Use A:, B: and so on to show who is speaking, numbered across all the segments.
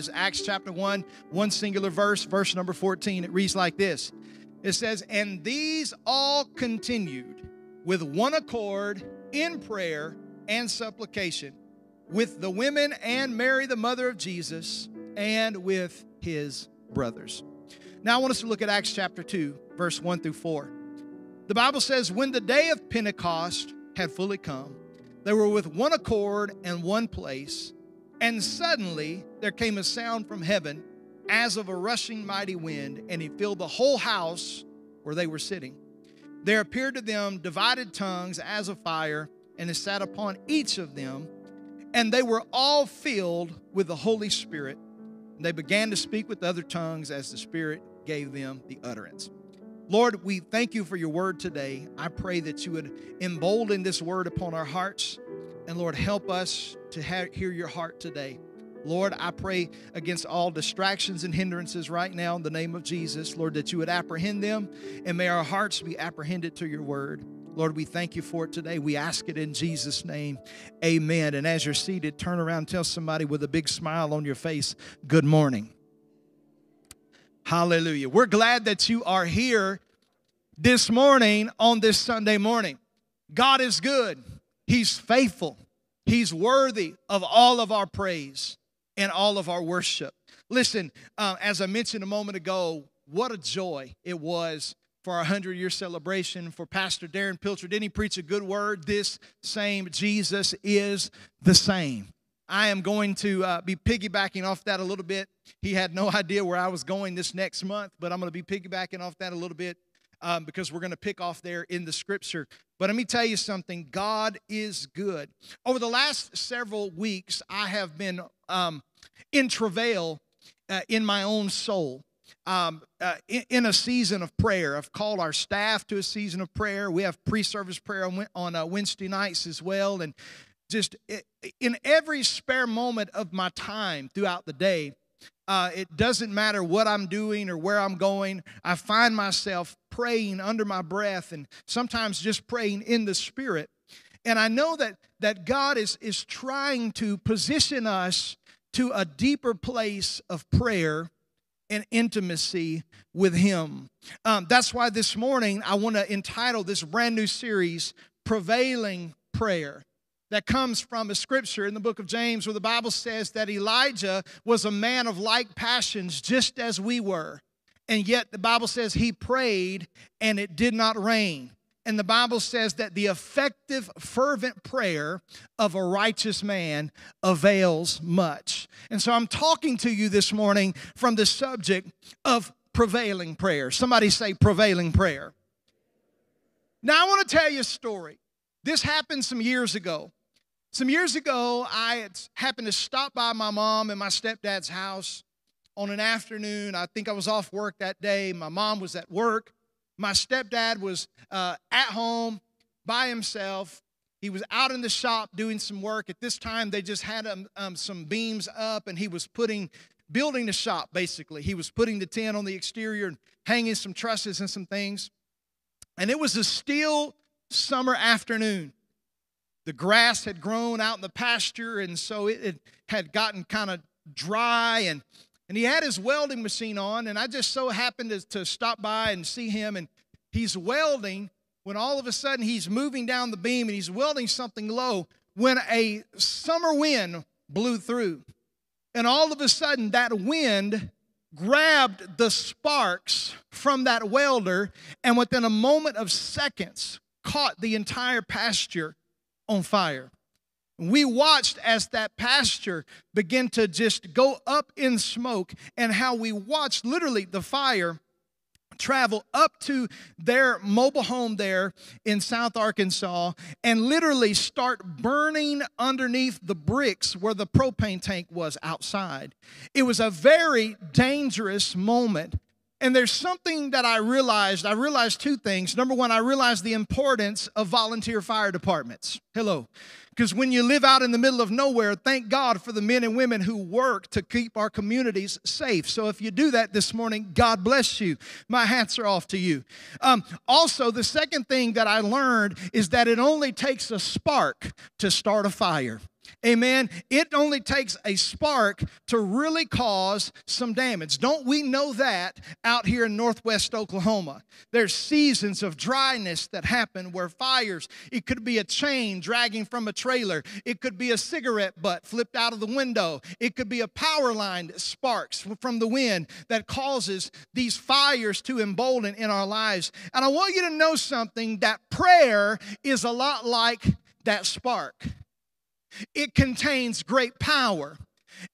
A: 1 is Acts chapter 1, one singular verse, verse number 14. It reads like this It says, And these all continued with one accord in prayer and supplication with the women and Mary, the mother of Jesus, and with his brothers. Now I want us to look at Acts chapter 2, verse 1 through 4. The Bible says, When the day of Pentecost had fully come, they were with one accord and one place, and suddenly there came a sound from heaven as of a rushing mighty wind, and it filled the whole house where they were sitting. There appeared to them divided tongues as of fire, and it sat upon each of them, and they were all filled with the Holy Spirit. And they began to speak with other tongues as the Spirit gave them the utterance. Lord, we thank you for your word today. I pray that you would embolden this word upon our hearts. And Lord, help us to hear your heart today. Lord, I pray against all distractions and hindrances right now in the name of Jesus. Lord, that you would apprehend them and may our hearts be apprehended to your word. Lord, we thank you for it today. We ask it in Jesus' name. Amen. And as you're seated, turn around tell somebody with a big smile on your face, good morning. Hallelujah. We're glad that you are here this morning on this Sunday morning. God is good, He's faithful, He's worthy of all of our praise and all of our worship. Listen, uh, as I mentioned a moment ago, what a joy it was for our 100 year celebration for Pastor Darren Pilcher. Didn't he preach a good word? This same Jesus is the same. I am going to uh, be piggybacking off that a little bit. He had no idea where I was going this next month, but I'm going to be piggybacking off that a little bit um, because we're going to pick off there in the scripture. But let me tell you something God is good. Over the last several weeks, I have been um, in travail uh, in my own soul. Um, uh, in, a season of prayer. I've called our staff to a season of prayer. We have pre service prayer on, on uh, Wednesday nights as well. And just in every spare moment of my time throughout the day, uh, it doesn't matter what I'm doing or where I'm going. I find myself praying under my breath and sometimes just praying in the spirit. And I know that, that God is, is trying to position us to a deeper place of prayer and intimacy with Him. Um, that's why this morning I want to entitle this brand new series, Prevailing Prayer that comes from a scripture in the book of James where the Bible says that Elijah was a man of like passions just as we were. And yet the Bible says he prayed and it did not rain. And the Bible says that the effective, fervent prayer of a righteous man avails much. And so I'm talking to you this morning from the subject of prevailing prayer. Somebody say prevailing prayer. Now I want to tell you a story. This happened some years ago. Some years ago, I happened to stop by my mom and my stepdad's house on an afternoon. I think I was off work that day. My mom was at work. My stepdad was uh, at home by himself. He was out in the shop doing some work. At this time, they just had um, um, some beams up, and he was putting, building the shop basically. He was putting the tin on the exterior and hanging some trusses and some things. And it was a still summer afternoon the grass had grown out in the pasture, and so it, had gotten kind of dry. And, and he had his welding machine on, and I just so happened to, to stop by and see him, and he's welding when all of a sudden he's moving down the beam and he's welding something low when a summer wind blew through. And all of a sudden, that wind grabbed the sparks from that welder and within a moment of seconds caught the entire pasture on fire. We watched as that pasture began to just go up in smoke, and how we watched literally the fire travel up to their mobile home there in South Arkansas and literally start burning underneath the bricks where the propane tank was outside. It was a very dangerous moment and there's something that I realized. I realized two things. Number one, I realized the importance of volunteer fire departments. Hello. Because when you live out in the middle of nowhere, thank God for the men and women who work to keep our communities safe. So if you do that this morning, God bless you. My hats are off to you. Um, also, the second thing that I learned is that it only takes a spark to start a fire. Amen. It only takes a spark to really cause some damage. Don't we know that out here in northwest Oklahoma? There's seasons of dryness that happen where fires, it could be a chain dragging from a trailer, it could be a cigarette butt flipped out of the window, it could be a power line that sparks from the wind that causes these fires to embolden in our lives. And I want you to know something that prayer is a lot like that spark it contains great power.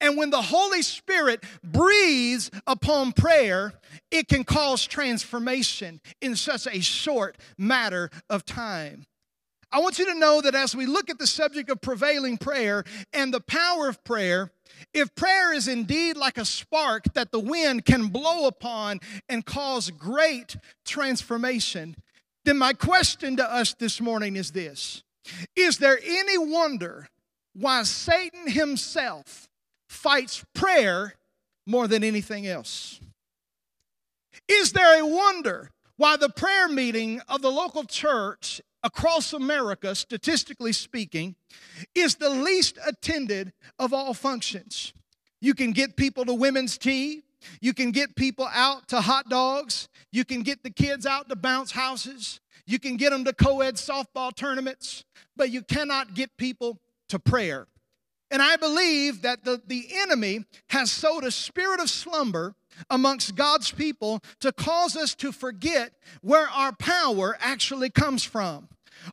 A: And when the Holy Spirit breathes upon prayer, it can cause transformation in such a short matter of time. I want you to know that as we look at the subject of prevailing prayer and the power of prayer, if prayer is indeed like a spark that the wind can blow upon and cause great transformation, then my question to us this morning is this Is there any wonder why Satan himself fights prayer more than anything else. Is there a wonder why the prayer meeting of the local church across America, statistically speaking, is the least attended of all functions? You can get people to women's tea. You can get people out to hot dogs. You can get the kids out to bounce houses. You can get them to co ed softball tournaments, but you cannot get people to prayer. And I believe that the, the enemy has sowed a spirit of slumber amongst God's people to cause us to forget where our power actually comes from.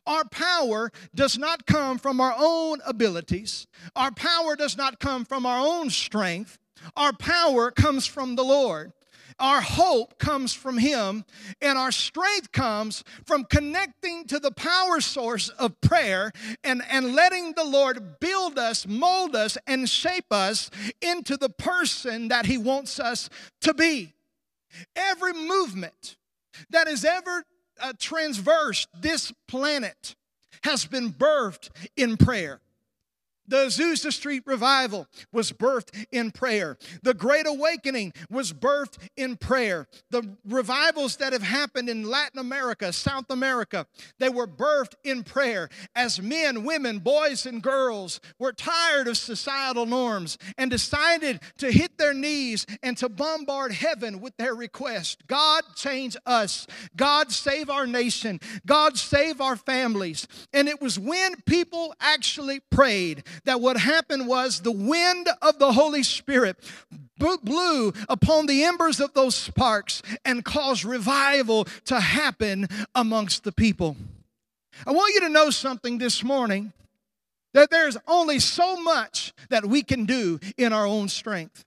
A: Our power does not come from our own abilities. Our power does not come from our own strength. Our power comes from the Lord. Our hope comes from Him, and our strength comes from connecting to the power source of prayer and, and letting the Lord build us, mold us, and shape us into the person that He wants us to be. Every movement that has ever uh, transversed this planet has been birthed in prayer. The Azusa Street revival was birthed in prayer. The Great Awakening was birthed in prayer. The revivals that have happened in Latin America, South America, they were birthed in prayer as men, women, boys, and girls were tired of societal norms and decided to hit their knees and to bombard heaven with their request God, change us. God, save our nation. God, save our families. And it was when people actually prayed that what happened was the wind of the Holy Spirit blew upon the embers of those sparks and caused revival to happen amongst the people. I want you to know something this morning that there's only so much that we can do in our own strength.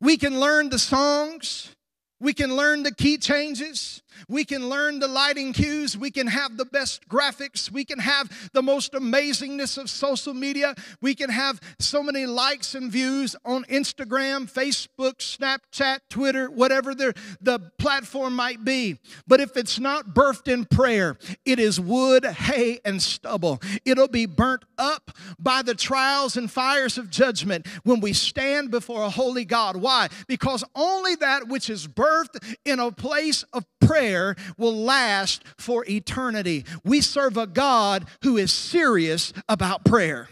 A: We can learn the songs, we can learn the key changes, we can learn the lighting cues. We can have the best graphics. We can have the most amazingness of social media. We can have so many likes and views on Instagram, Facebook, Snapchat, Twitter, whatever the, the platform might be. But if it's not birthed in prayer, it is wood, hay, and stubble. It'll be burnt up by the trials and fires of judgment when we stand before a holy God. Why? Because only that which is birthed in a place of prayer will last for eternity. We serve a God who is serious about prayer.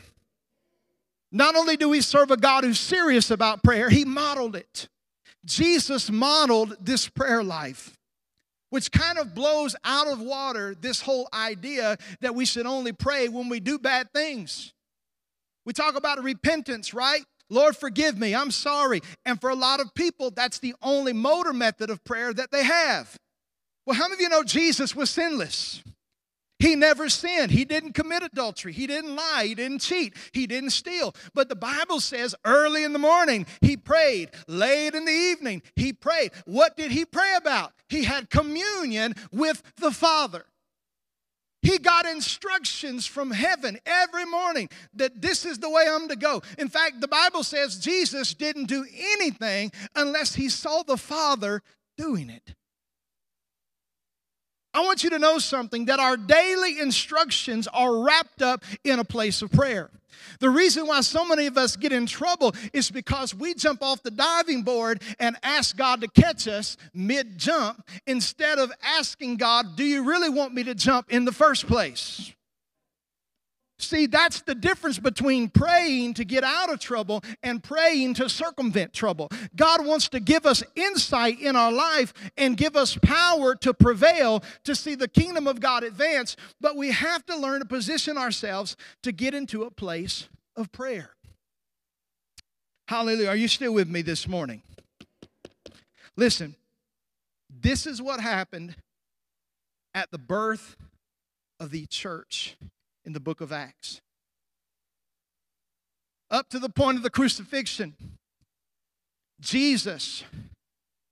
A: Not only do we serve a God who's serious about prayer, He modeled it. Jesus modeled this prayer life, which kind of blows out of water this whole idea that we should only pray when we do bad things. We talk about repentance, right? Lord, forgive me, I'm sorry. And for a lot of people, that's the only motor method of prayer that they have. Well, how many of you know Jesus was sinless? He never sinned. He didn't commit adultery. He didn't lie. He didn't cheat. He didn't steal. But the Bible says early in the morning he prayed. Late in the evening he prayed. What did he pray about? He had communion with the Father. He got instructions from heaven every morning that this is the way I'm to go. In fact, the Bible says Jesus didn't do anything unless he saw the Father doing it. I want you to know something that our daily instructions are wrapped up in a place of prayer. The reason why so many of us get in trouble is because we jump off the diving board and ask God to catch us mid jump instead of asking God, Do you really want me to jump in the first place? See, that's the difference between praying to get out of trouble and praying to circumvent trouble. God wants to give us insight in our life and give us power to prevail to see the kingdom of God advance, but we have to learn to position ourselves to get into a place of prayer. Hallelujah. Are you still with me this morning? Listen, this is what happened at the birth of the church in the book of Acts. Up to the point of the crucifixion, Jesus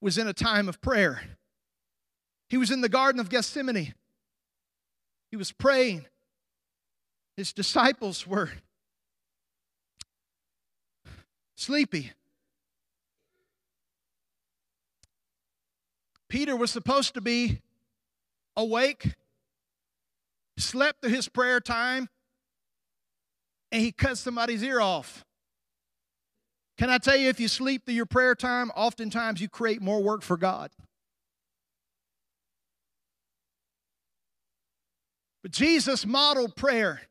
A: was in a time of prayer. He was in the Garden of Gethsemane. He was praying. His disciples were sleepy. Peter was supposed to be awake, slept through his prayer time, and he cut somebody's ear off. Can I tell you, if you sleep through your prayer time, oftentimes you create more work for God. But Jesus modeled prayer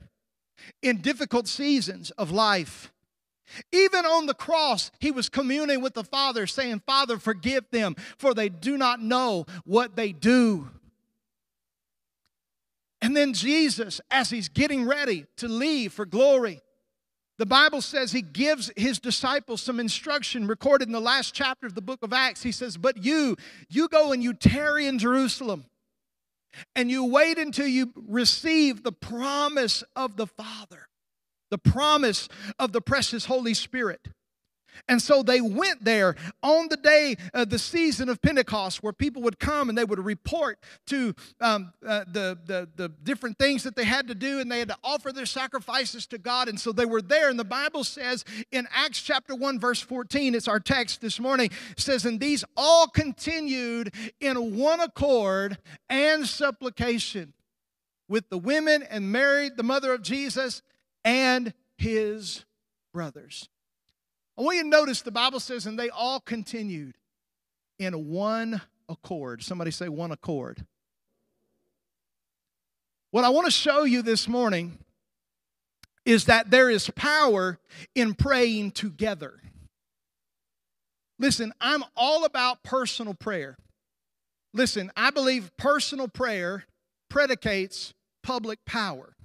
A: in difficult seasons of life. Even on the cross, he was communing with the Father, saying, Father, forgive them, for they do not know what they do. And then Jesus, as he's getting ready to leave for glory, the Bible says he gives his disciples some instruction recorded in the last chapter of the book of Acts. He says, But you, you go and you tarry in Jerusalem, and you wait until you receive the promise of the Father the promise of the precious Holy Spirit. And so they went there on the day of the season of Pentecost, where people would come and they would report to um, uh, the, the, the different things that they had to do, and they had to offer their sacrifices to God. And so they were there. And the Bible says in Acts chapter 1, verse 14, it's our text this morning, says, And these all continued in one accord and supplication with the women and Mary, the mother of Jesus, and his brothers. I want you to notice the Bible says, and they all continued in one accord. Somebody say one accord. What I want to show you this morning is that there is power in praying together. Listen, I'm all about personal prayer. Listen, I believe personal prayer predicates public power.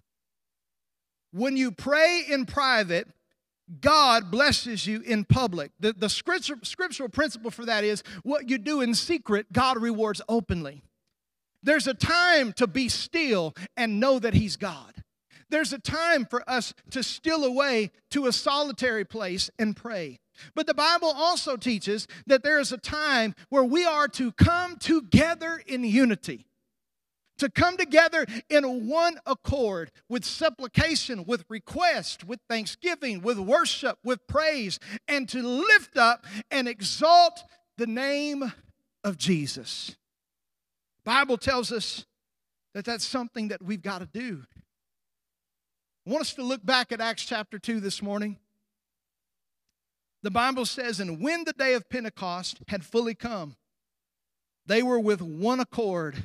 A: When you pray in private, God blesses you in public. The, the scripture, scriptural principle for that is what you do in secret, God rewards openly. There's a time to be still and know that He's God. There's a time for us to steal away to a solitary place and pray. But the Bible also teaches that there is a time where we are to come together in unity to come together in one accord with supplication, with request, with thanksgiving, with worship, with praise, and to lift up and exalt the name of Jesus. Bible tells us that that's something that we've got to do. I want us to look back at Acts chapter 2 this morning. The Bible says, And when the day of Pentecost had fully come, they were with one accord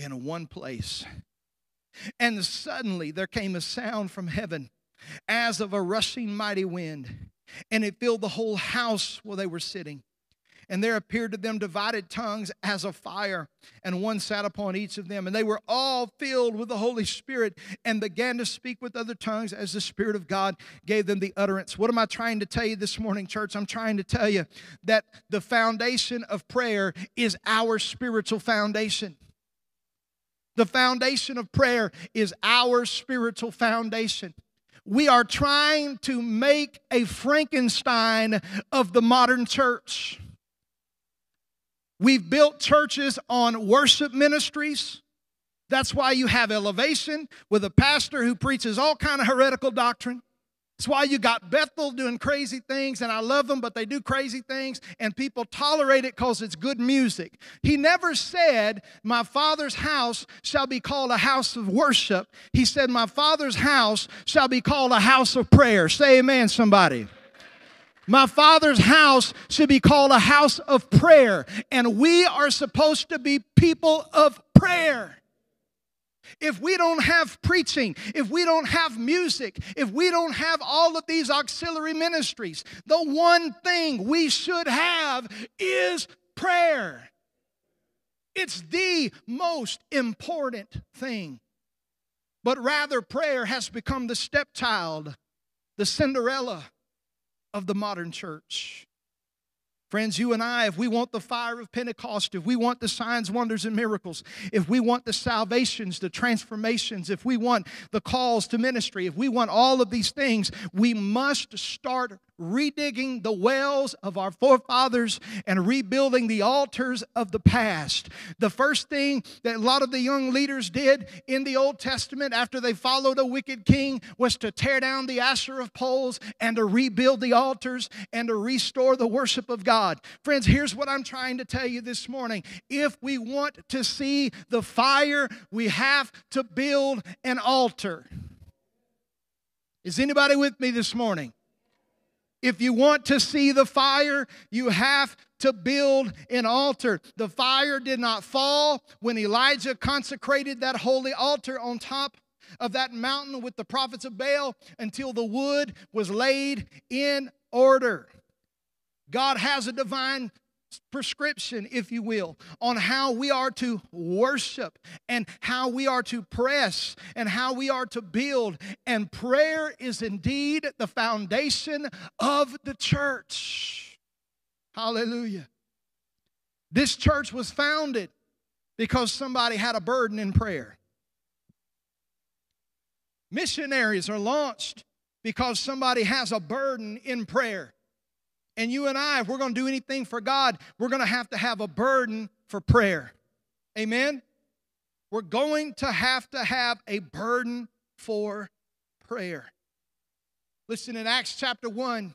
A: in one place. And suddenly there came a sound from heaven as of a rushing mighty wind, and it filled the whole house where they were sitting. And there appeared to them divided tongues as of fire, and one sat upon each of them. And they were all filled with the Holy Spirit and began to speak with other tongues as the Spirit of God gave them the utterance. What am I trying to tell you this morning, church? I'm trying to tell you that the foundation of prayer is our spiritual foundation. The foundation of prayer is our spiritual foundation. We are trying to make a Frankenstein of the modern church. We've built churches on worship ministries. That's why you have elevation with a pastor who preaches all kind of heretical doctrine. It's why you got Bethel doing crazy things, and I love them, but they do crazy things, and people tolerate it because it's good music. He never said, My father's house shall be called a house of worship. He said, My father's house shall be called a house of prayer. Say amen, somebody. My father's house should be called a house of prayer, and we are supposed to be people of prayer. If we don't have preaching, if we don't have music, if we don't have all of these auxiliary ministries, the one thing we should have is prayer. It's the most important thing. But rather, prayer has become the stepchild, the Cinderella of the modern church. Friends, you and I, if we want the fire of Pentecost, if we want the signs, wonders, and miracles, if we want the salvations, the transformations, if we want the calls to ministry, if we want all of these things, we must start redigging the wells of our forefathers and rebuilding the altars of the past. The first thing that a lot of the young leaders did in the Old Testament after they followed a wicked king was to tear down the Asherah poles and to rebuild the altars and to restore the worship of God. Friends, here's what I'm trying to tell you this morning. If we want to see the fire, we have to build an altar. Is anybody with me this morning? If you want to see the fire, you have to build an altar. The fire did not fall when Elijah consecrated that holy altar on top of that mountain with the prophets of Baal until the wood was laid in order. God has a divine prescription, if you will, on how we are to worship and how we are to press and how we are to build. And prayer is indeed the foundation of the church. Hallelujah. This church was founded because somebody had a burden in prayer. Missionaries are launched because somebody has a burden in prayer. And you and I, if we're going to do anything for God, we're going to have to have a burden for prayer. Amen? We're going to have to have a burden for prayer. Listen, in Acts chapter 1,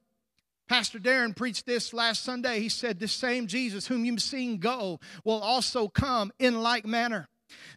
A: Pastor Darren preached this last Sunday. He said, The same Jesus whom you've seen go will also come in like manner.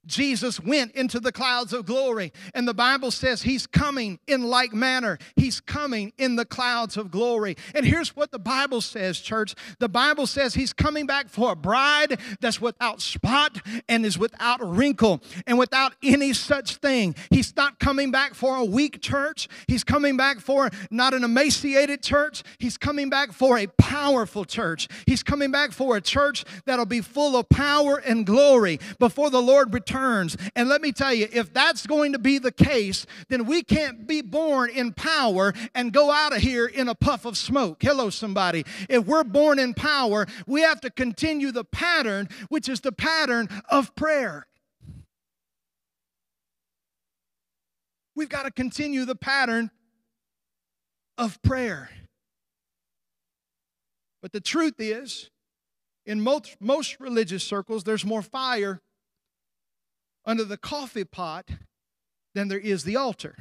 A: Jesus went into the clouds of glory, and the Bible says he's coming in like manner. He's coming in the clouds of glory. And here's what the Bible says, church the Bible says he's coming back for a bride that's without spot and is without wrinkle and without any such thing. He's not coming back for a weak church, he's coming back for not an emaciated church, he's coming back for a powerful church. He's coming back for a church that'll be full of power and glory before the Lord returns returns. And let me tell you, if that's going to be the case, then we can't be born in power and go out of here in a puff of smoke. Hello, somebody. If we're born in power, we have to continue the pattern, which is the pattern of prayer. We've got to continue the pattern of prayer. But the truth is, in most, most religious circles, there's more fire under the coffee pot than there is the altar.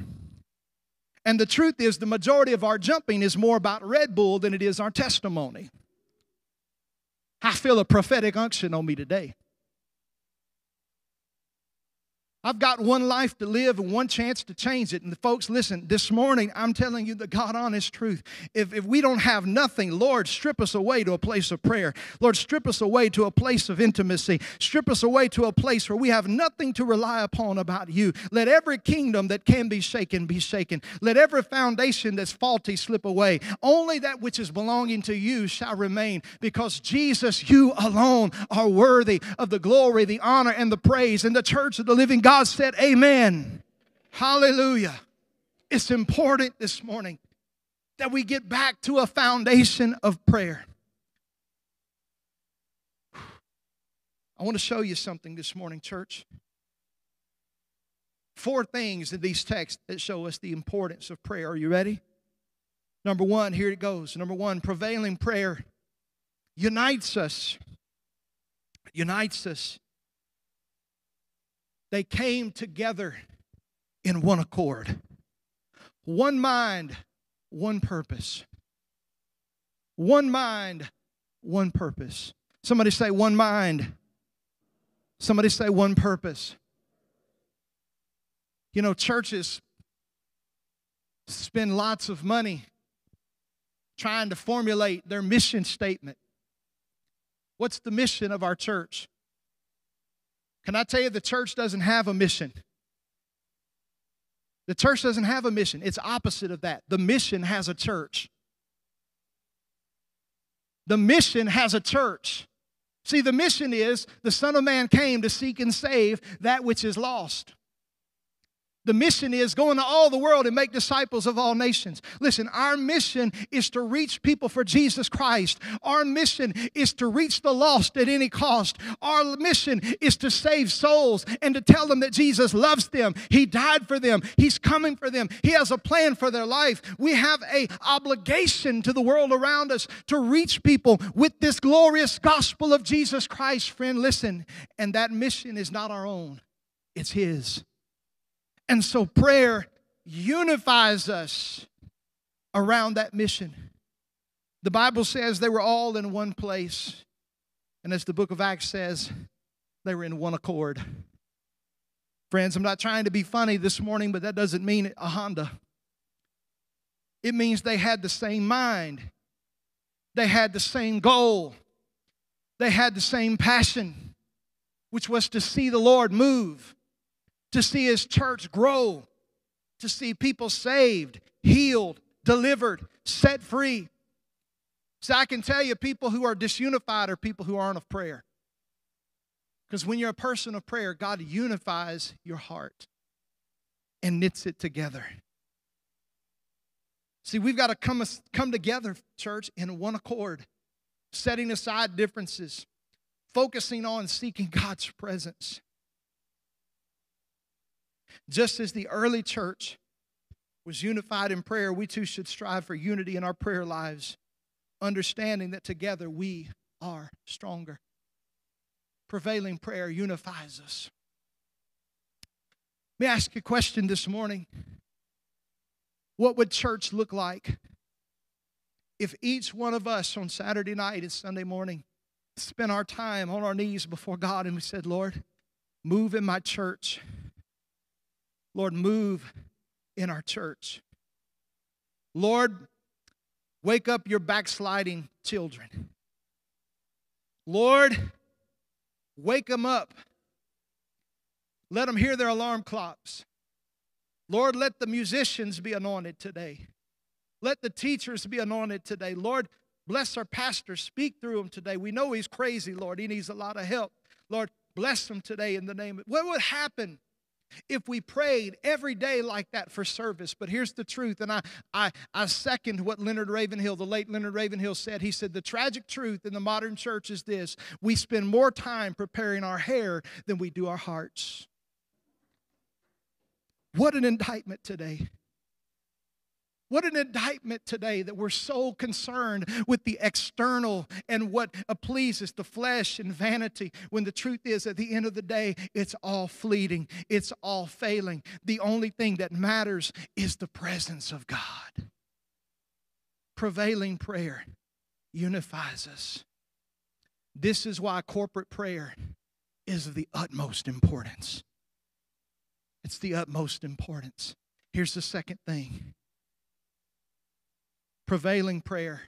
A: And the truth is, the majority of our jumping is more about Red Bull than it is our testimony. I feel a prophetic unction on me today. I've got one life to live and one chance to change it. And the folks, listen, this morning I'm telling you the God honest truth. If, if we don't have nothing, Lord, strip us away to a place of prayer. Lord, strip us away to a place of intimacy. Strip us away to a place where we have nothing to rely upon about you. Let every kingdom that can be shaken be shaken. Let every foundation that's faulty slip away. Only that which is belonging to you shall remain because Jesus, you alone are worthy of the glory, the honor, and the praise. And the church of the living God God said, Amen. Hallelujah. It's important this morning that we get back to a foundation of prayer. I want to show you something this morning, church. Four things in these texts that show us the importance of prayer. Are you ready? Number one, here it goes. Number one, prevailing prayer unites us. Unites us. They came together in one accord. One mind, one purpose. One mind, one purpose. Somebody say one mind. Somebody say one purpose. You know, churches spend lots of money trying to formulate their mission statement. What's the mission of our church? Can I tell you, the church doesn't have a mission? The church doesn't have a mission. It's opposite of that. The mission has a church. The mission has a church. See, the mission is the Son of Man came to seek and save that which is lost. The mission is going to all the world and make disciples of all nations. Listen, our mission is to reach people for Jesus Christ. Our mission is to reach the lost at any cost. Our mission is to save souls and to tell them that Jesus loves them. He died for them. He's coming for them. He has a plan for their life. We have a obligation to the world around us to reach people with this glorious gospel of Jesus Christ. Friend, listen, and that mission is not our own. It's his. And so prayer unifies us around that mission. The Bible says they were all in one place. And as the book of Acts says, they were in one accord. Friends, I'm not trying to be funny this morning, but that doesn't mean a Honda. It means they had the same mind, they had the same goal, they had the same passion, which was to see the Lord move to see his church grow, to see people saved, healed, delivered, set free. So I can tell you, people who are disunified are people who aren't of prayer. Because when you're a person of prayer, God unifies your heart and knits it together. See, we've got to come, come together, church, in one accord, setting aside differences, focusing on seeking God's presence. Just as the early church was unified in prayer, we too should strive for unity in our prayer lives, understanding that together we are stronger. Prevailing prayer unifies us. Let me ask you a question this morning. What would church look like if each one of us on Saturday night and Sunday morning spent our time on our knees before God and we said, Lord, move in my church? Lord, move in our church. Lord, wake up your backsliding children. Lord, wake them up. Let them hear their alarm clocks. Lord, let the musicians be anointed today. Let the teachers be anointed today. Lord, bless our pastor. Speak through him today. We know he's crazy, Lord. He needs a lot of help. Lord, bless him today in the name of what would happen if we prayed every day like that for service. But here's the truth, and I, I, I second what Leonard Ravenhill, the late Leonard Ravenhill, said. He said, The tragic truth in the modern church is this we spend more time preparing our hair than we do our hearts. What an indictment today. What an indictment today that we're so concerned with the external and what pleases the flesh and vanity when the truth is, at the end of the day, it's all fleeting, it's all failing. The only thing that matters is the presence of God. Prevailing prayer unifies us. This is why corporate prayer is of the utmost importance. It's the utmost importance. Here's the second thing prevailing prayer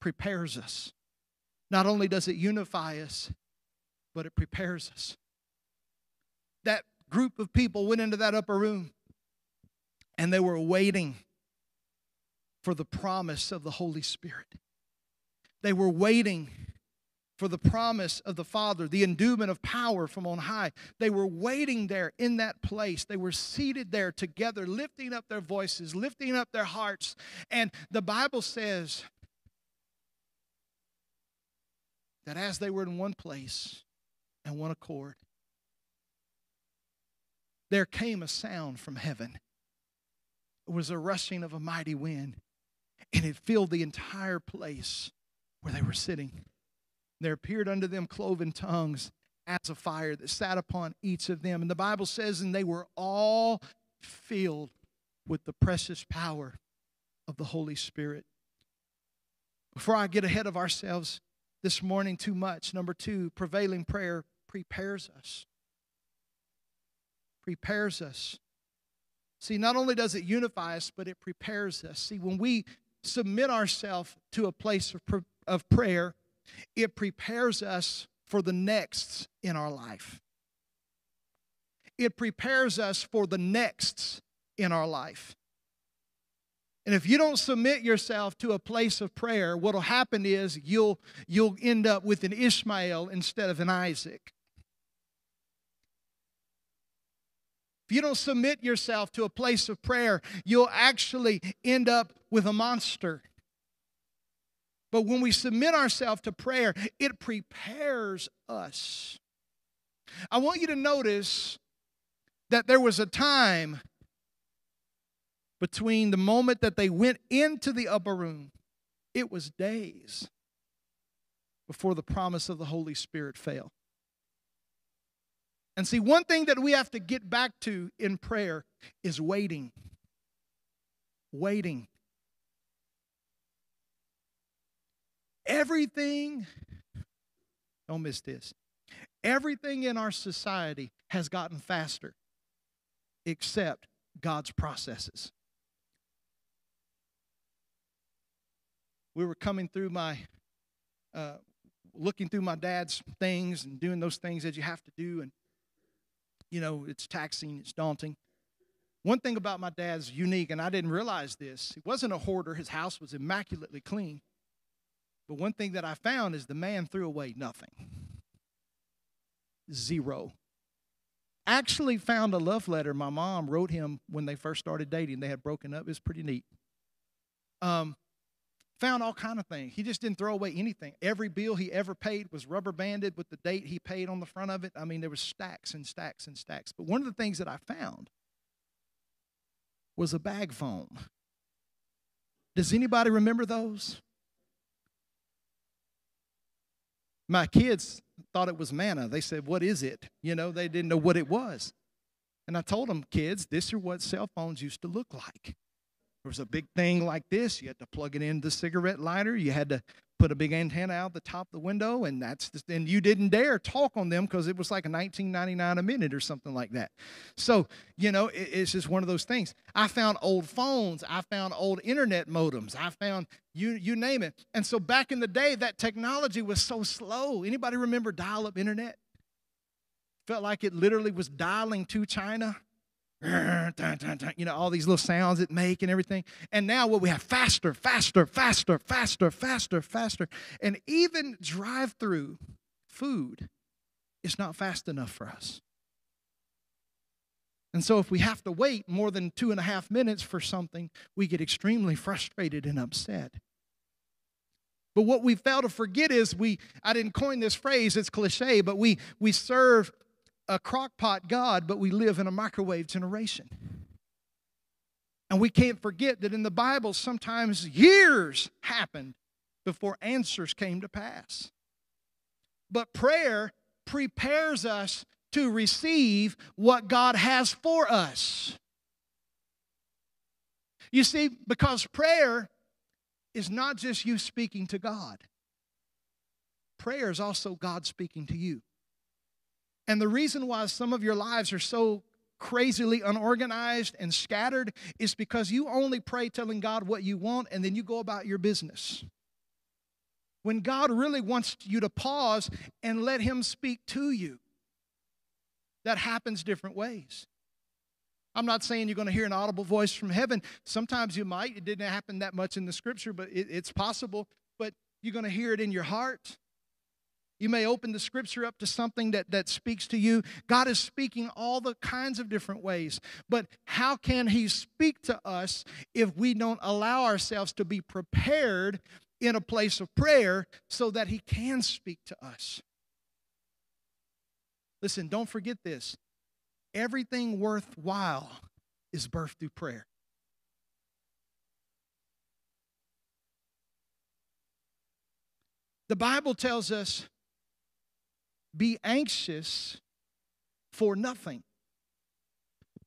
A: prepares us. Not only does it unify us, but it prepares us. That group of people went into that upper room and they were waiting for the promise of the Holy Spirit. They were waiting for the promise of the Father, the endowment of power from on high. They were waiting there in that place. They were seated there together, lifting up their voices, lifting up their hearts. And the Bible says that as they were in one place and one accord, there came a sound from heaven. It was a rushing of a mighty wind, and it filled the entire place where they were sitting. There appeared unto them cloven tongues as a fire that sat upon each of them. And the Bible says, and they were all filled with the precious power of the Holy Spirit. Before I get ahead of ourselves this morning too much, number two, prevailing prayer prepares us. Prepares us. See, not only does it unify us, but it prepares us. See, when we submit ourselves to a place of, of prayer, it prepares us for the next in our life. It prepares us for the next in our life. And if you don't submit yourself to a place of prayer, what'll happen is you'll you'll end up with an Ishmael instead of an Isaac. If you don't submit yourself to a place of prayer, you'll actually end up with a monster. But when we submit ourselves to prayer, it prepares us. I want you to notice that there was a time between the moment that they went into the upper room, it was days before the promise of the Holy Spirit fell. And see, one thing that we have to get back to in prayer is waiting. Waiting. Everything, don't miss this, everything in our society has gotten faster except God's processes. we were coming through my, uh, looking through my dad's things and doing those things that you have to do. And, you know, it's taxing, it's daunting. One thing about my dad's unique, and I didn't realize this, he wasn't a hoarder, his house was immaculately clean. But one thing that I found is the man threw away nothing. Zero. Actually, found a love letter my mom wrote him when they first started dating. They had broken up. It was pretty neat. Um, found all kind of things. He just didn't throw away anything. Every bill he ever paid was rubber banded with the date he paid on the front of it. I mean, there was stacks and stacks and stacks. But one of the things that I found was a bag phone. Does anybody remember those? My kids thought it was manna. They said, What is it? You know, they didn't know what it was. And I told them, kids, this is what cell phones used to look like. There was a big thing like this. You had to plug it into the cigarette lighter. You had to put a big antenna out the top of the window, and that's just, and you didn't dare talk on them because it was like a 19.99 a minute or something like that. So you know, it, it's just one of those things. I found old phones. I found old internet modems. I found you you name it. And so back in the day, that technology was so slow. Anybody remember dial-up internet? Felt like it literally was dialing to China you know, all these little sounds it make and everything. And now what we have faster, faster, faster, faster, faster, faster. And even drive through food is not fast enough for us. And so if we have to wait more than two and a half minutes for something, we get extremely frustrated and upset. But what we fail to forget is we, I didn't coin this phrase, it's cliche, but we, we serve a crockpot God, but we live in a microwave generation. And we can't forget that in the Bible, sometimes years happened before answers came to pass. But prayer prepares us to receive what God has for us. You see, because prayer is not just you speaking to God, prayer is also God speaking to you. And the reason why some of your lives are so crazily unorganized and scattered is because you only pray telling God what you want and then you go about your business. When God really wants you to pause and let Him speak to you, that happens different ways. I'm not saying you're going to hear an audible voice from heaven. Sometimes you might. It didn't happen that much in the scripture, but it, it's possible. But you're going to hear it in your heart. You may open the scripture up to something that, that speaks to you. God is speaking all the kinds of different ways. But how can He speak to us if we don't allow ourselves to be prepared in a place of prayer so that He can speak to us? Listen, don't forget this. Everything worthwhile is birthed through prayer. The Bible tells us be anxious for nothing,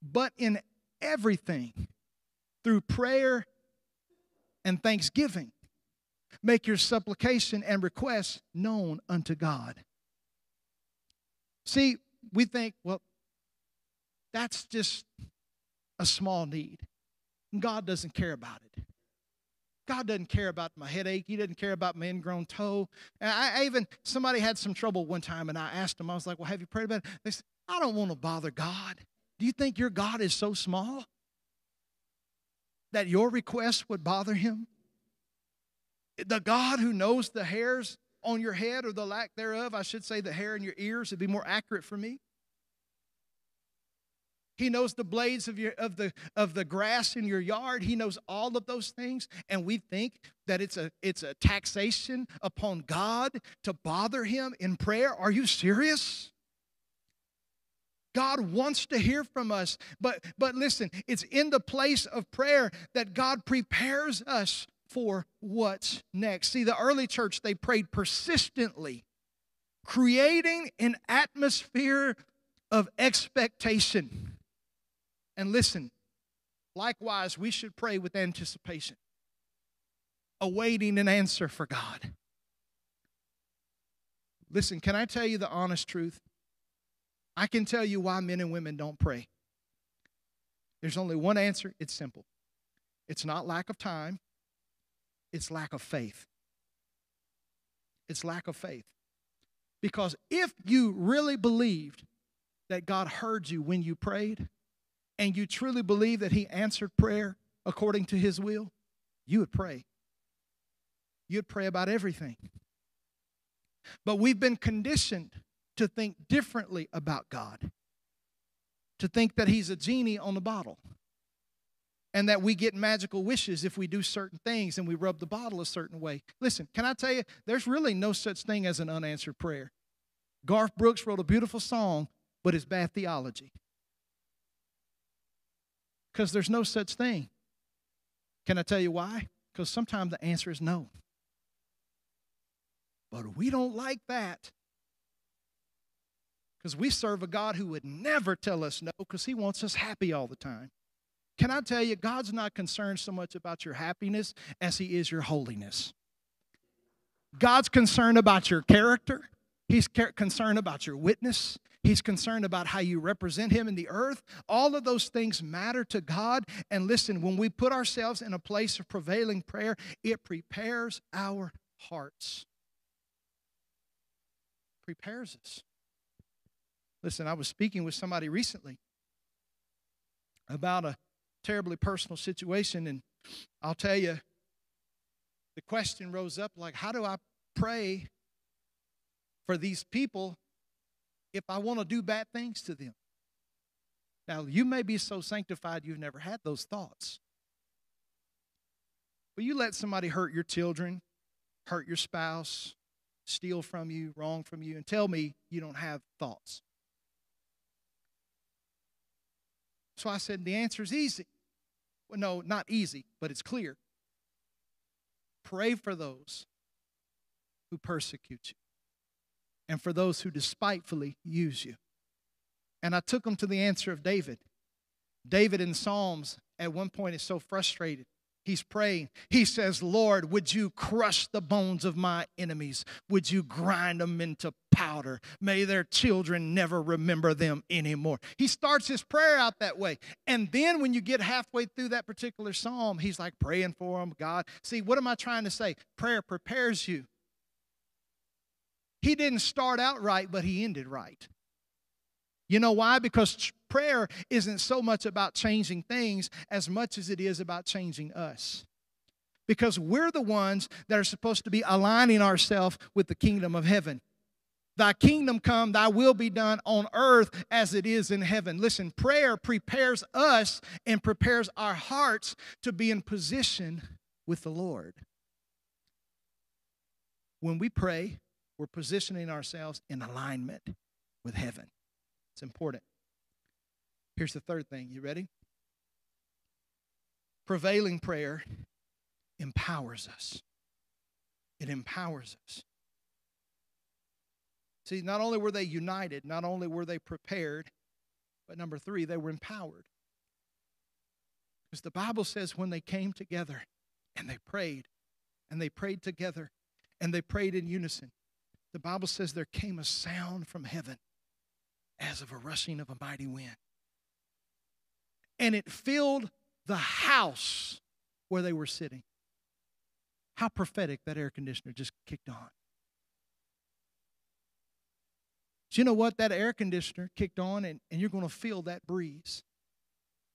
A: but in everything, through prayer and thanksgiving, make your supplication and requests known unto God. See, we think, well, that's just a small need. God doesn't care about it. God doesn't care about my headache. He doesn't care about my ingrown toe. I, I even, somebody had some trouble one time and I asked them, I was like, well, have you prayed about it? They said, I don't want to bother God. Do you think your God is so small? that your request would bother him? The God who knows the hairs on your head or the lack thereof, I should say the hair in your ears, would be more accurate for me. He knows the blades of, your, of, the, of the grass in your yard. He knows all of those things. And we think that it's a, it's a taxation upon God to bother him in prayer. Are you serious? God wants to hear from us. But, but listen, it's in the place of prayer that God prepares us for what's next. See, the early church, they prayed persistently, creating an atmosphere of expectation. And listen, likewise, we should pray with anticipation, awaiting an answer for God. Listen, can I tell you the honest truth? I can tell you why men and women don't pray. There's only one answer it's simple it's not lack of time, it's lack of faith. It's lack of faith. Because if you really believed that God heard you when you prayed, and you truly believe that He answered prayer according to His will, you would pray. You'd pray about everything. But we've been conditioned to think differently about God, to think that He's a genie on the bottle, and that we get magical wishes if we do certain things and we rub the bottle a certain way. Listen, can I tell you, there's really no such thing as an unanswered prayer. Garth Brooks wrote a beautiful song, but it's bad theology. Because there's no such thing. Can I tell you why? Because sometimes the answer is no. But we don't like that. Because we serve a God who would never tell us no because he wants us happy all the time. Can I tell you, God's not concerned so much about your happiness as he is your holiness. God's concerned about your character. He's concerned about your witness. He's concerned about how you represent Him in the earth. All of those things matter to God. And listen, when we put ourselves in a place of prevailing prayer, it prepares our hearts. Prepares us. Listen, I was speaking with somebody recently about a terribly personal situation, and I'll tell you, the question rose up like, how do I pray for these people if I want to do bad things to them? Now, you may be so sanctified you've never had those thoughts. But you let somebody hurt your children, hurt your spouse, steal from you, wrong from you, and tell me you don't have thoughts. So I said, the answer is easy. Well, no, not easy, but it's clear. Pray for those who persecute you and for those who despitefully use you. And I took them to the answer of David. David in Psalms at one point is so frustrated He's praying. He says, Lord, would you crush the bones of my enemies? Would you grind them into powder? May their children never remember them anymore. He starts his prayer out that way. And then when you get halfway through that particular psalm, he's like praying for them, God. See, what am I trying to say? Prayer prepares you. He didn't start out right, but he ended right. You know why? Because prayer isn't so much about changing things as much as it is about changing us. Because we're the ones that are supposed to be aligning ourselves with the kingdom of heaven. Thy kingdom come, thy will be done on earth as it is in heaven. Listen, prayer prepares us and prepares our hearts to be in position with the Lord. When we pray, we're positioning ourselves in alignment with heaven. It's important. Here's the third thing. You ready? Prevailing prayer empowers us. It empowers us. See, not only were they united, not only were they prepared, but number three, they were empowered. Because the Bible says when they came together and they prayed, and they prayed together, and they prayed in unison, the Bible says there came a sound from heaven as of a rushing of a mighty wind. And it filled the house where they were sitting. How prophetic that air conditioner just kicked on. Do you know what? That air conditioner kicked on, and, and you're going to feel that breeze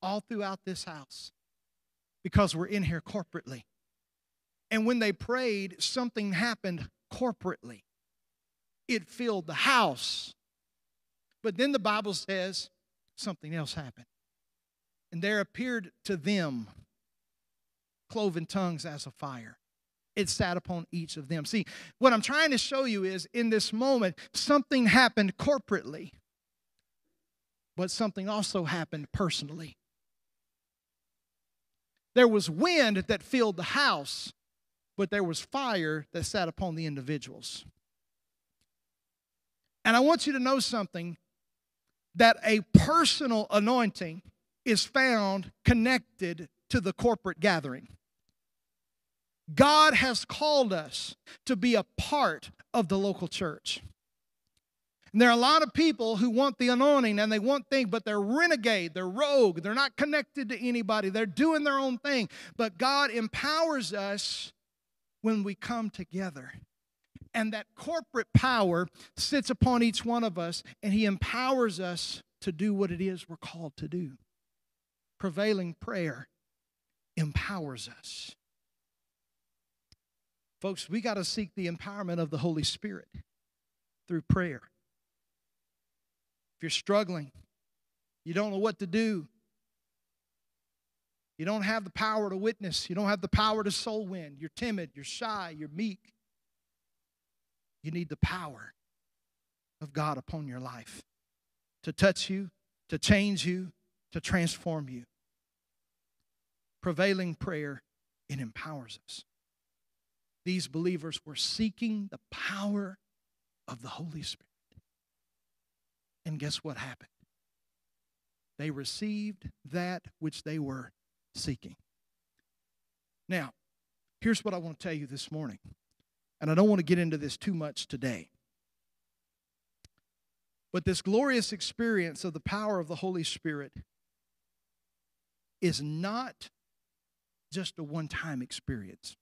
A: all throughout this house. because we're in here corporately. And when they prayed, something happened corporately. It filled the house. But then the Bible says something else happened. And there appeared to them cloven tongues as a fire. It sat upon each of them. See, what I'm trying to show you is in this moment, something happened corporately, but something also happened personally. There was wind that filled the house, but there was fire that sat upon the individuals. And I want you to know something that a personal anointing is found connected to the corporate gathering. God has called us to be a part of the local church. And there are a lot of people who want the anointing and they want things, but they're renegade, they're rogue, they're not connected to anybody, they're doing their own thing. But God empowers us when we come together. And that corporate power sits upon each one of us, and He empowers us to do what it is we're called to do. Prevailing prayer empowers us. Folks, we got to seek the empowerment of the Holy Spirit through prayer. If you're struggling, you don't know what to do, you don't have the power to witness, you don't have the power to soul win, you're timid, you're shy, you're meek, you need the power of God upon your life to touch you, to change you, to transform you. Prevailing prayer, it empowers us these believers were seeking the power of the Holy Spirit. And guess what happened? They received that which they were seeking. Now, here's what I want to tell you this morning. And I don't want to get into this too much today. But this glorious experience of the power of the Holy Spirit is not just a one time experience.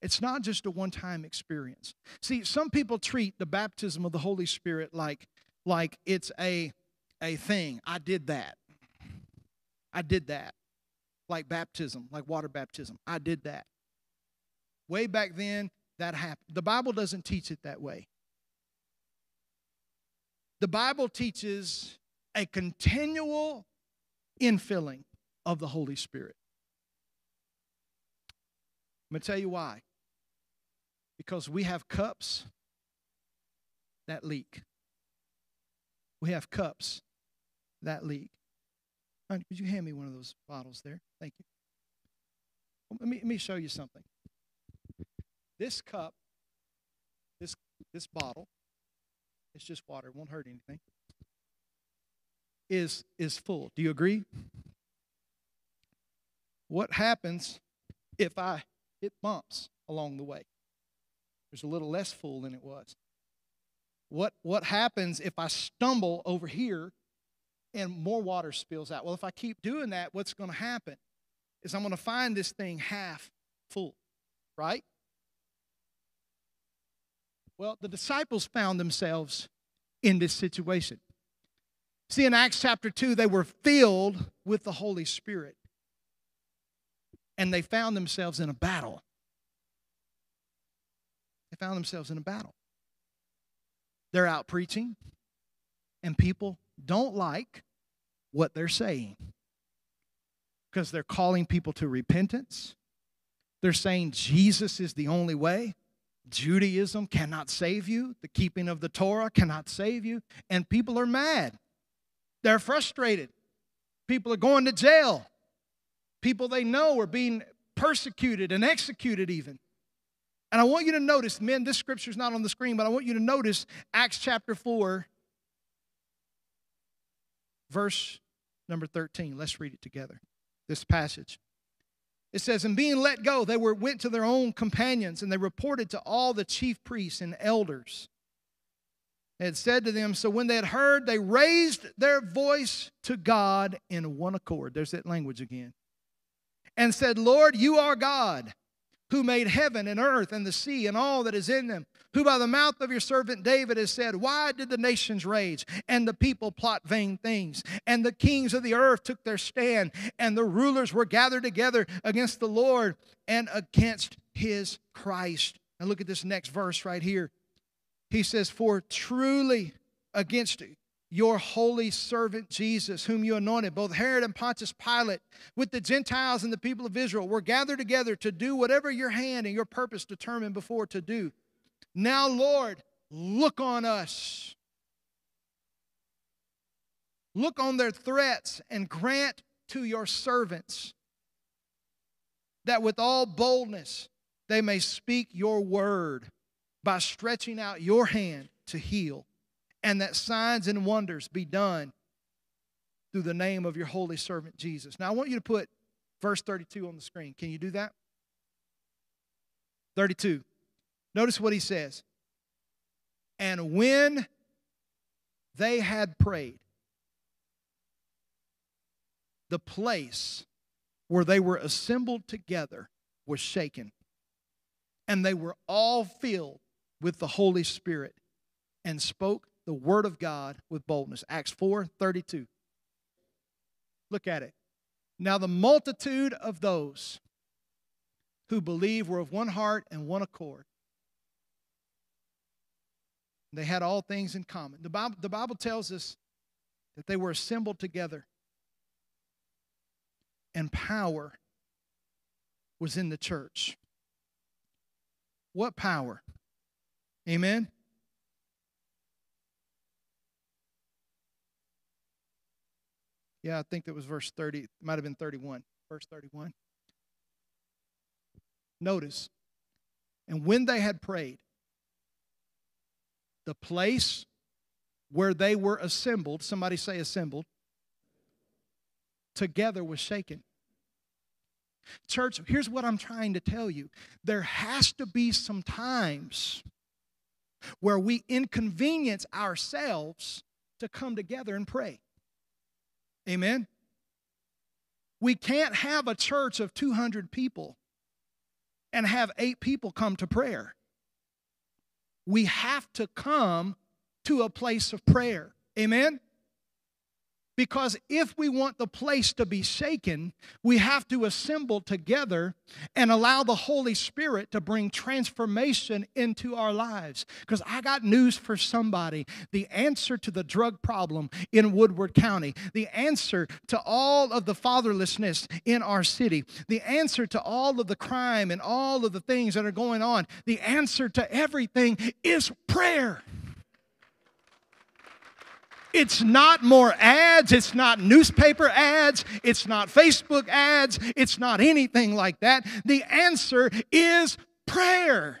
A: It's not just a one time experience. See, some people treat the baptism of the Holy Spirit like, like it's a, a thing. I did that. I did that. Like baptism, like water baptism. I did that. Way back then, that happened. The Bible doesn't teach it that way. The Bible teaches a continual infilling of the Holy Spirit. I'm going to tell you why because we have cups that leak. We have cups that leak. Could you hand me one of those bottles there? Thank you. Let me, let me show you something. This cup, this, this bottle, it's just water, it won't hurt anything, is, is full. Do you agree? What happens if I hit bumps along the way? There's a little less full than it was. What, what happens if I stumble over here and more water spills out? Well, if I keep doing that, what's going to happen is I'm going to find this thing half full, right? Well, the disciples found themselves in this situation. See, in Acts chapter 2, they were filled with the Holy Spirit. And they found themselves in a battle. They found themselves in a battle. They're out preaching, and people don't like what they're saying because they're calling people to repentance. They're saying Jesus is the only way. Judaism cannot save you. The keeping of the Torah cannot save you. And people are mad. They're frustrated. People are going to jail. People they know are being persecuted and executed, even. And I want you to notice, men, this scripture is not on the screen, but I want you to notice Acts chapter 4, verse number 13. Let's read it together. This passage. It says, And being let go, they were, went to their own companions, and they reported to all the chief priests and elders. They had said to them, So when they had heard, they raised their voice to God in one accord. There's that language again. And said, Lord, you are God who made heaven and earth and the sea and all that is in them, who by the mouth of your servant David has said, Why did the nations rage and the people plot vain things? And the kings of the earth took their stand, and the rulers were gathered together against the Lord and against his Christ. And look at this next verse right here. He says, For truly against your holy servant Jesus, whom you anointed, both Herod and Pontius Pilate, with the Gentiles and the people of Israel, were gathered together to do whatever your hand and your purpose determined before to do. Now, Lord, look on us. Look on their threats and grant to your servants that with all boldness they may speak your word by stretching out your hand to heal and that signs and wonders be done through the name of your holy servant Jesus. Now, I want you to put verse 32 on the screen. Can you do that? 32. Notice what he says. And when they had prayed, the place where they were assembled together was shaken, and they were all filled with the Holy Spirit and spoke the word of God with boldness. Acts 4 32. Look at it. Now, the multitude of those who believe were of one heart and one accord. They had all things in common. The Bible, the Bible tells us that they were assembled together, and power was in the church. What power? Amen? Yeah, I think that was verse 30. It might have been 31. Verse 31. Notice, and when they had prayed, the place where they were assembled, somebody say assembled, together was shaken. Church, here's what I'm trying to tell you there has to be some times where we inconvenience ourselves to come together and pray. Amen? We can't have a church of 200 people and have eight people come to prayer. We have to come to a place of prayer. Amen? Because if we want the place to be shaken, we have to assemble together and allow the Holy Spirit to bring transformation into our lives. Because I got news for somebody the answer to the drug problem in Woodward County, the answer to all of the fatherlessness in our city, the answer to all of the crime and all of the things that are going on, the answer to everything is prayer. It's not more ads, it's not newspaper ads, it's not Facebook ads, it's not anything like that. The answer is prayer.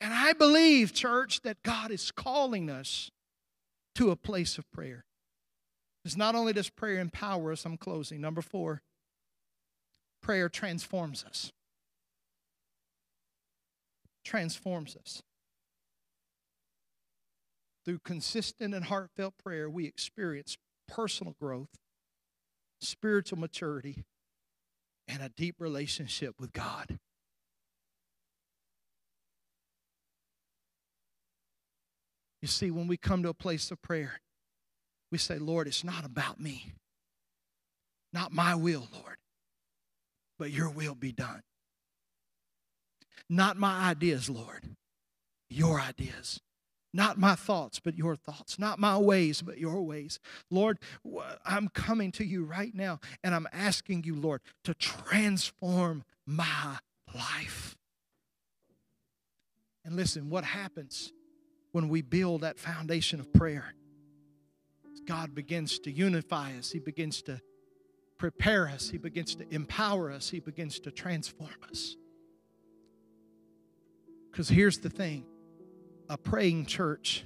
A: And I believe, church, that God is calling us to a place of prayer. Because not only does prayer empower us, I'm closing. Number four, prayer transforms us. Transforms us. Through consistent and heartfelt prayer, we experience personal growth, spiritual maturity, and a deep relationship with God. You see, when we come to a place of prayer, we say, Lord, it's not about me, not my will, Lord, but your will be done. Not my ideas, Lord, your ideas. Not my thoughts, but your thoughts. Not my ways, but your ways. Lord, I'm coming to you right now and I'm asking you, Lord, to transform my life. And listen, what happens when we build that foundation of prayer? God begins to unify us, He begins to prepare us, He begins to empower us, He begins to transform us. Because here's the thing a praying church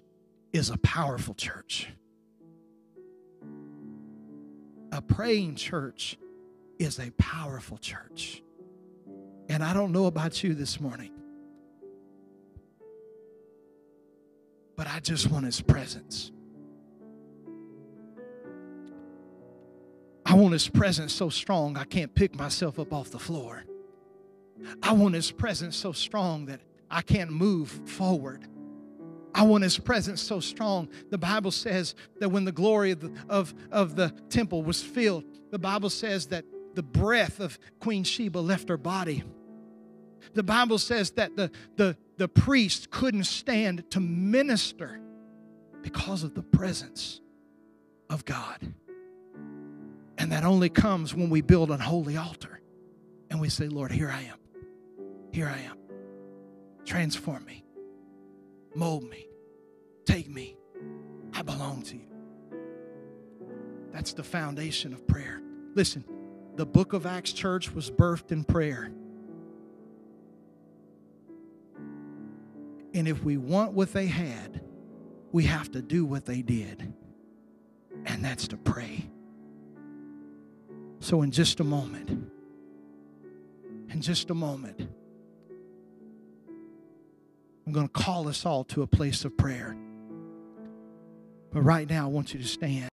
A: is a powerful church. A praying church is a powerful church. And I don't know about you this morning, but I just want His presence. I want His presence so strong I can't pick myself up off the floor. I want His presence so strong that I can't move forward. I want his presence so strong. The Bible says that when the glory of the, of, of the temple was filled, the Bible says that the breath of Queen Sheba left her body. The Bible says that the, the, the priest couldn't stand to minister because of the presence of God. And that only comes when we build an holy altar and we say, Lord, here I am. Here I am. Transform me mold me, take me. I belong to you. That's the foundation of prayer. Listen, the book of Acts church was birthed in prayer. And if we want what they had, we have to do what they did, and that's to pray. So, in just a moment, in just a moment, I'm going to call us all to a place of prayer. But right now, I want you to stand.